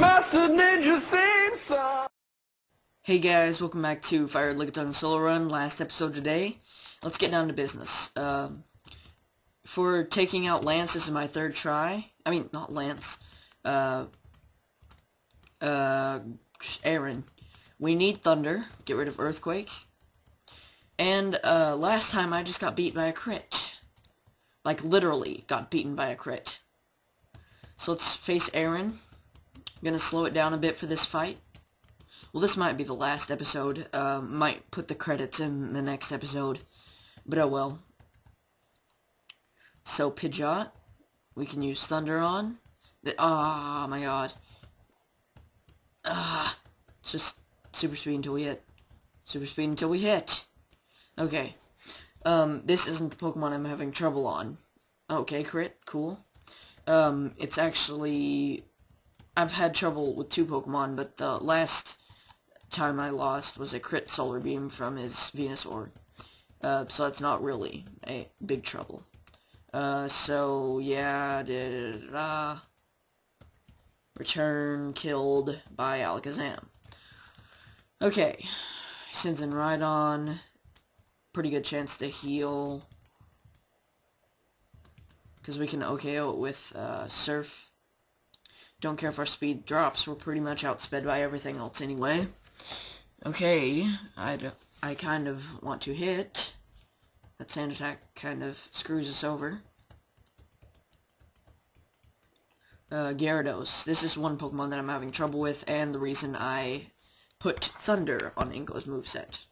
Master Ninja theme song. Hey guys, welcome back to Fire Lick Solo Run. Last episode today. Let's get down to business. Um, for taking out Lance, this is my third try. I mean, not Lance. Uh, uh, Erin. We need Thunder. Get rid of Earthquake. And uh, last time I just got beat by a crit. Like literally got beaten by a crit. So let's face Erin. I'm gonna slow it down a bit for this fight. Well, this might be the last episode. Uh, might put the credits in the next episode. But oh well. So, Pidgeot. We can use Thunder on. Ah, oh, my god. Ah, it's just super speed until we hit. Super speed until we hit. Okay. Um, this isn't the Pokemon I'm having trouble on. Okay, crit, cool. Um, it's actually... I've had trouble with two Pokemon, but the last time I lost was a crit Solar Beam from his Venusaur. Uh, so that's not really a big trouble. Uh, so, yeah, da, da, da, Return killed by Alakazam. Okay, sends in Rhydon. Pretty good chance to heal. Because we can OKO it with uh, Surf. Don't care if our speed drops, we're pretty much outsped by everything else anyway. Okay, I I kind of want to hit. That sand attack kind of screws us over. Uh, Gyarados. This is one Pokemon that I'm having trouble with, and the reason I put Thunder on Inko's moveset.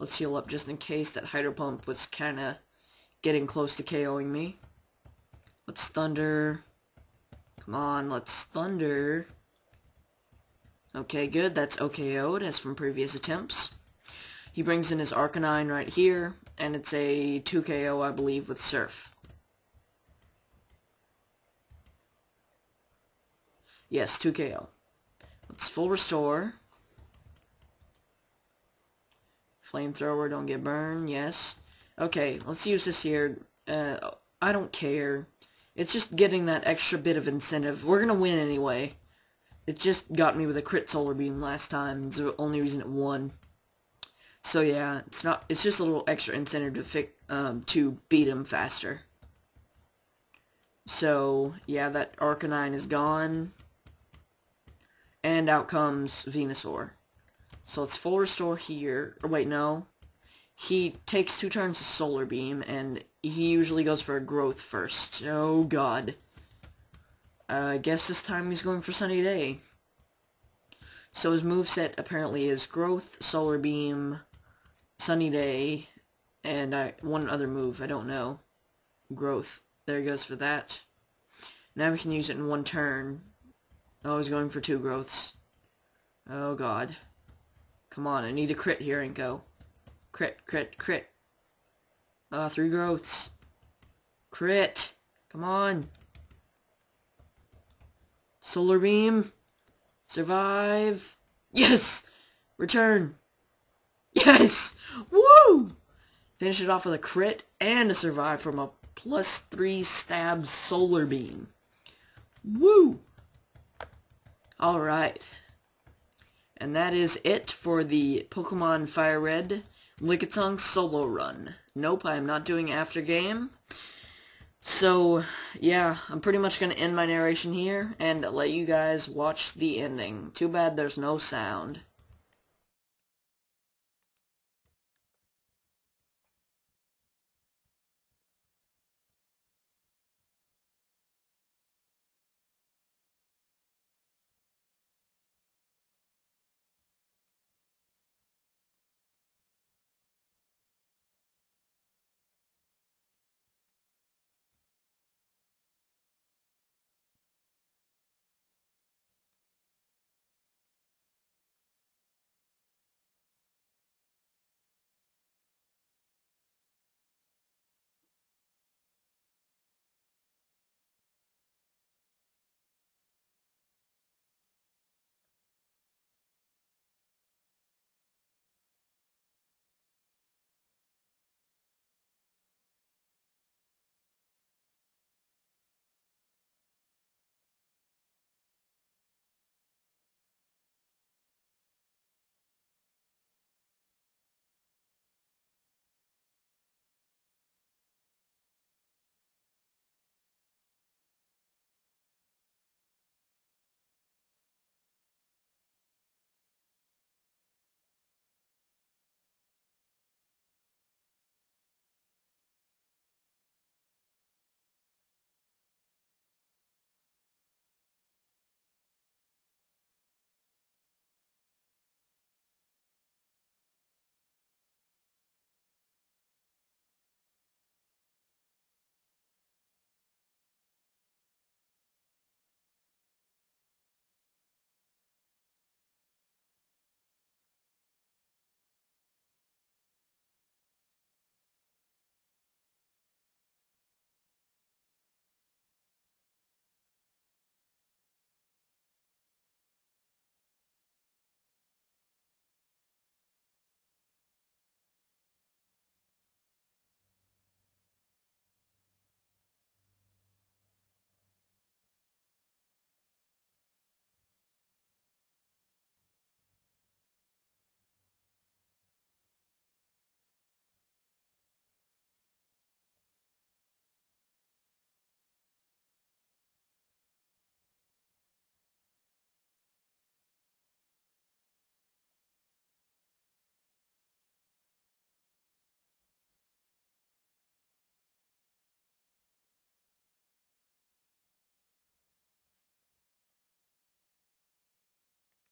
Let's heal up just in case that Hydro Pump was kinda getting close to KOing me. Let's Thunder. Come on, let's Thunder. Okay, good. That's OKO'd as from previous attempts. He brings in his Arcanine right here, and it's a 2KO, I believe, with Surf. Yes, 2KO. Let's full restore. Flamethrower, don't get burned, yes. Okay, let's use this here. Uh, I don't care. It's just getting that extra bit of incentive. We're gonna win anyway. It just got me with a crit solar beam last time. It's the only reason it won. So yeah, it's not. It's just a little extra incentive to fix, um, to beat him faster. So yeah, that Arcanine is gone, and out comes Venusaur. So it's full restore here. Or wait, no. He takes two turns of Solar Beam, and he usually goes for a Growth first. Oh god. Uh, I guess this time he's going for Sunny Day. So his move set apparently is Growth, Solar Beam, Sunny Day, and I, one other move, I don't know. Growth. There he goes for that. Now we can use it in one turn. Oh, he's going for two growths. Oh god. Come on, I need a crit here and go. Crit, crit, crit. Uh, three growths. Crit. Come on. Solar Beam. Survive. Yes! Return. Yes! Woo! Finish it off with a crit and a survive from a plus three stab Solar Beam. Woo! Alright. And that is it for the Pokemon Fire Red Lickitung solo run. Nope, I am not doing after game. So, yeah, I'm pretty much going to end my narration here and let you guys watch the ending. Too bad there's no sound.